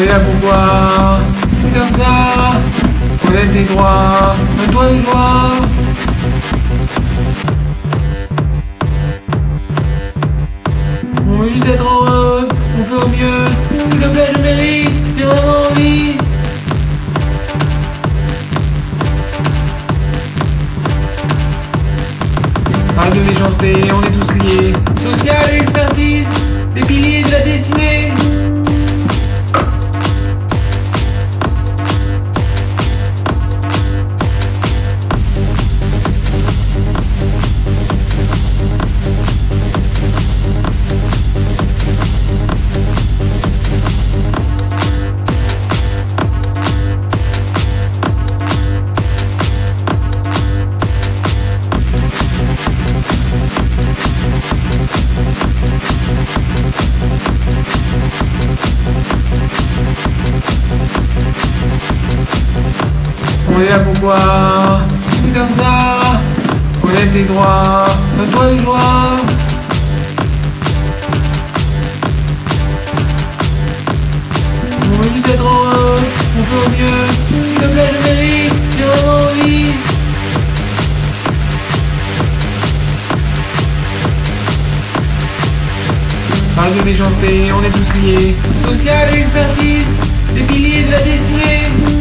On est là pourquoi Comme ça. On tes droits, un toit de joie On veut juste être heureux, on fait au mieux. S'il te plaît je mérite, j'ai vraiment envie. Arrête de méchanceté, on est tous On est là pourquoi Comme ça. On a tes droits, un toit de joie On veut juste être heureux, on au mieux. S'il te plaît je mérite, j'ai vraiment envie. Parle de méchanceté, on est tous liés. Social et expertise, les piliers de la destinée